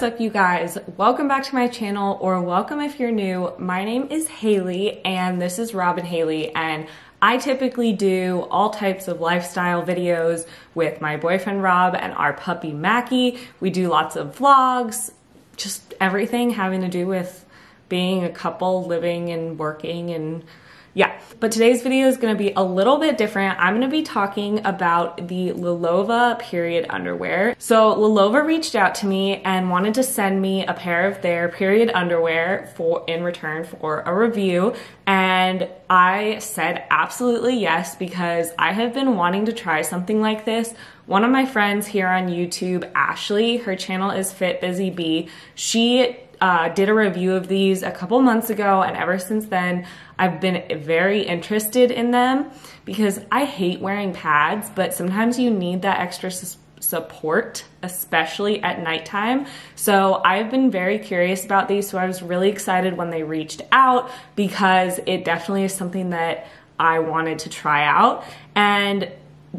What's up you guys? Welcome back to my channel or welcome if you're new. My name is Haley and this is Rob and Haley and I typically do all types of lifestyle videos with my boyfriend Rob and our puppy Mackey. We do lots of vlogs, just everything having to do with being a couple living and working and yeah, but today's video is gonna be a little bit different. I'm gonna be talking about the Lilova period underwear. So Lilova reached out to me and wanted to send me a pair of their period underwear for in return for a review. And I said absolutely yes because I have been wanting to try something like this. One of my friends here on YouTube, Ashley, her channel is Fit Busy Bee. She uh, did a review of these a couple months ago, and ever since then, I've been very interested in them because I hate wearing pads, but sometimes you need that extra support, especially at nighttime. So I've been very curious about these, so I was really excited when they reached out because it definitely is something that I wanted to try out. And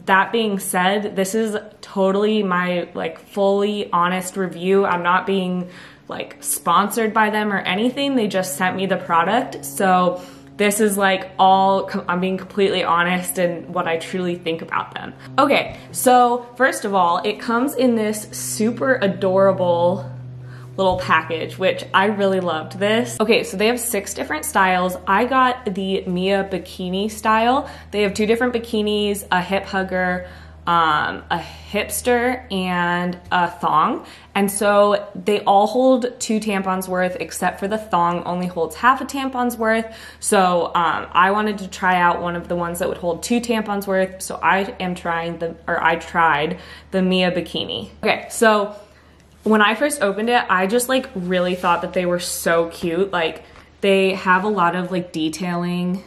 that being said, this is totally my like fully honest review. I'm not being like sponsored by them or anything. They just sent me the product. So this is like all, I'm being completely honest and what I truly think about them. Okay, so first of all, it comes in this super adorable little package, which I really loved this. Okay, so they have six different styles. I got the Mia bikini style. They have two different bikinis, a hip hugger, um, a hipster and a thong. And so they all hold two tampons worth, except for the thong only holds half a tampon's worth. So um, I wanted to try out one of the ones that would hold two tampons worth. So I am trying the, or I tried the Mia bikini. Okay, so when I first opened it, I just like really thought that they were so cute. Like they have a lot of like detailing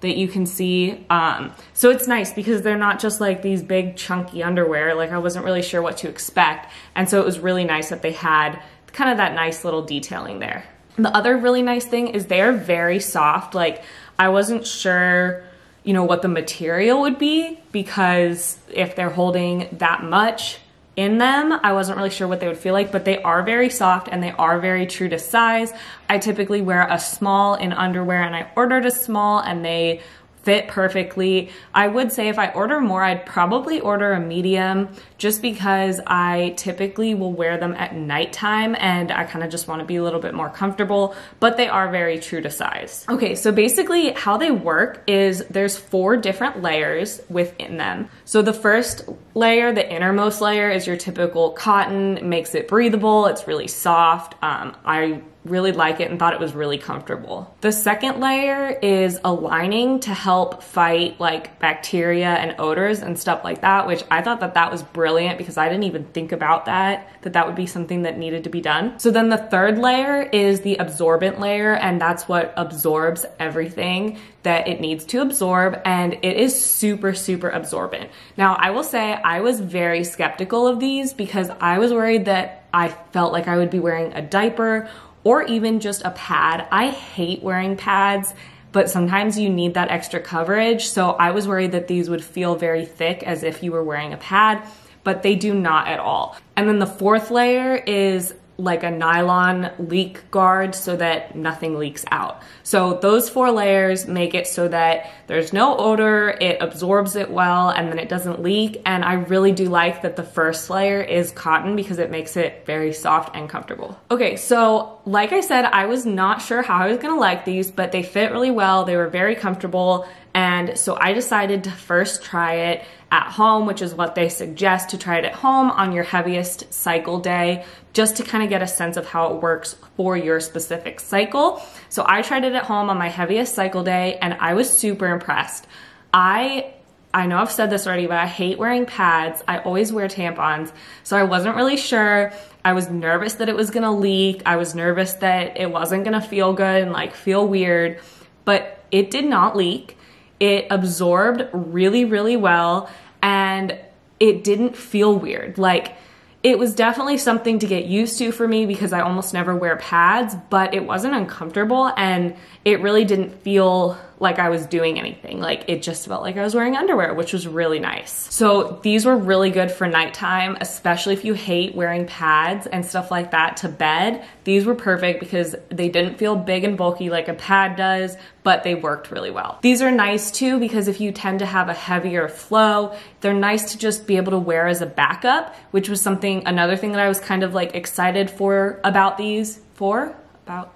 that you can see. Um, so it's nice because they're not just like these big chunky underwear. Like I wasn't really sure what to expect. And so it was really nice that they had kind of that nice little detailing there. The other really nice thing is they're very soft. Like I wasn't sure, you know, what the material would be because if they're holding that much, in them. I wasn't really sure what they would feel like, but they are very soft and they are very true to size. I typically wear a small in underwear and I ordered a small and they fit perfectly. I would say if I order more, I'd probably order a medium just because I typically will wear them at nighttime and I kind of just want to be a little bit more comfortable, but they are very true to size. Okay, so basically how they work is there's four different layers within them. So the first layer, the innermost layer is your typical cotton, makes it breathable, it's really soft. Um, I really like it and thought it was really comfortable. The second layer is a lining to help fight like bacteria and odors and stuff like that, which I thought that that was brilliant because I didn't even think about that, that that would be something that needed to be done. So then the third layer is the absorbent layer and that's what absorbs everything that it needs to absorb and it is super, super absorbent. Now I will say I was very skeptical of these because I was worried that I felt like I would be wearing a diaper or even just a pad. I hate wearing pads but sometimes you need that extra coverage. So I was worried that these would feel very thick as if you were wearing a pad, but they do not at all. And then the fourth layer is like a nylon leak guard so that nothing leaks out. So those four layers make it so that there's no odor, it absorbs it well, and then it doesn't leak. And I really do like that the first layer is cotton because it makes it very soft and comfortable. Okay, so like I said, I was not sure how I was gonna like these, but they fit really well. They were very comfortable. And so I decided to first try it at home, which is what they suggest to try it at home on your heaviest cycle day, just to kind of get a sense of how it works for your specific cycle. So I tried it at home on my heaviest cycle day and I was super impressed. I I know I've said this already, but I hate wearing pads. I always wear tampons. So I wasn't really sure. I was nervous that it was gonna leak. I was nervous that it wasn't gonna feel good and like feel weird, but it did not leak. It absorbed really, really well and it didn't feel weird. Like, it was definitely something to get used to for me because I almost never wear pads, but it wasn't uncomfortable and it really didn't feel like I was doing anything. Like it just felt like I was wearing underwear, which was really nice. So these were really good for nighttime, especially if you hate wearing pads and stuff like that to bed. These were perfect because they didn't feel big and bulky like a pad does, but they worked really well. These are nice too because if you tend to have a heavier flow, they're nice to just be able to wear as a backup, which was something, another thing that I was kind of like excited for about these, for, about,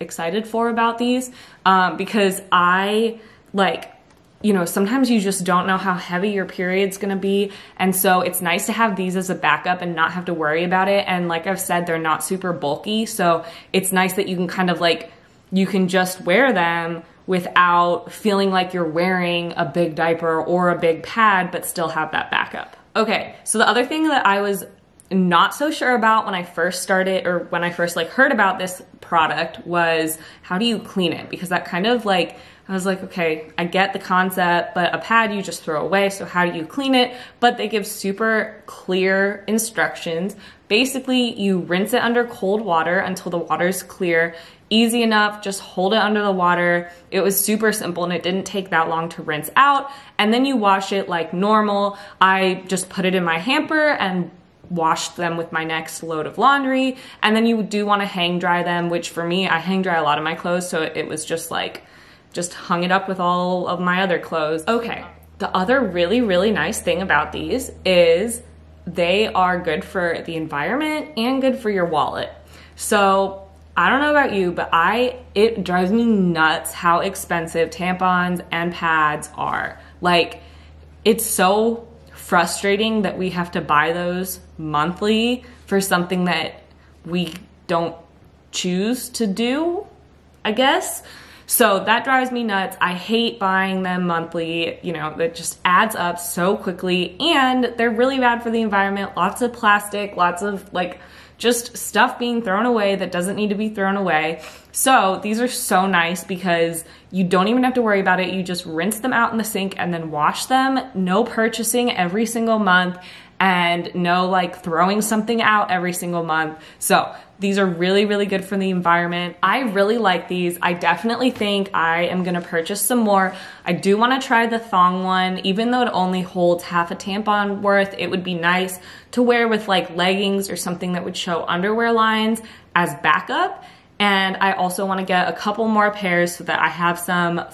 excited for about these um, because I like you know, sometimes you just don't know how heavy your period's gonna be. And so it's nice to have these as a backup and not have to worry about it. And like I've said, they're not super bulky. So it's nice that you can kind of like, you can just wear them without feeling like you're wearing a big diaper or a big pad, but still have that backup. Okay, so the other thing that I was not so sure about when I first started or when I first like heard about this product was how do you clean it? Because that kind of like I was like, okay, I get the concept, but a pad you just throw away, so how do you clean it? But they give super clear instructions. Basically, you rinse it under cold water until the water's clear. Easy enough, just hold it under the water. It was super simple and it didn't take that long to rinse out. And then you wash it like normal. I just put it in my hamper and washed them with my next load of laundry. And then you do want to hang dry them, which for me, I hang dry a lot of my clothes. So it was just like, just hung it up with all of my other clothes. Okay. The other really, really nice thing about these is they are good for the environment and good for your wallet. So I don't know about you, but I, it drives me nuts how expensive tampons and pads are. Like, it's so frustrating that we have to buy those monthly for something that we don't choose to do, I guess. So that drives me nuts. I hate buying them monthly. You know, that just adds up so quickly and they're really bad for the environment. Lots of plastic, lots of like just stuff being thrown away that doesn't need to be thrown away. So these are so nice because you don't even have to worry about it. You just rinse them out in the sink and then wash them. No purchasing every single month and no like throwing something out every single month. So these are really, really good for the environment. I really like these. I definitely think I am gonna purchase some more. I do wanna try the thong one. Even though it only holds half a tampon worth, it would be nice to wear with like leggings or something that would show underwear lines as backup. And I also wanna get a couple more pairs so that I have some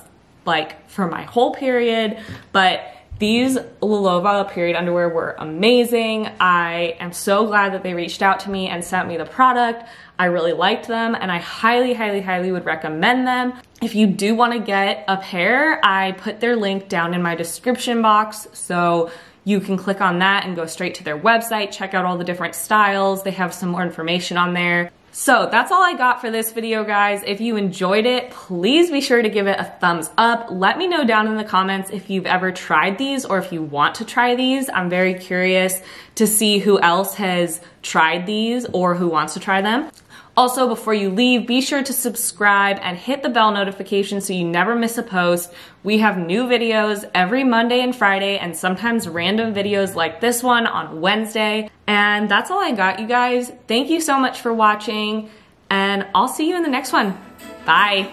like for my whole period, but these Lilova period underwear were amazing. I am so glad that they reached out to me and sent me the product. I really liked them and I highly, highly, highly would recommend them. If you do want to get a pair, I put their link down in my description box. So you can click on that and go straight to their website, check out all the different styles. They have some more information on there. So that's all I got for this video, guys. If you enjoyed it, please be sure to give it a thumbs up. Let me know down in the comments if you've ever tried these or if you want to try these. I'm very curious to see who else has tried these or who wants to try them. Also, before you leave, be sure to subscribe and hit the bell notification so you never miss a post. We have new videos every Monday and Friday and sometimes random videos like this one on Wednesday. And that's all I got, you guys. Thank you so much for watching and I'll see you in the next one. Bye.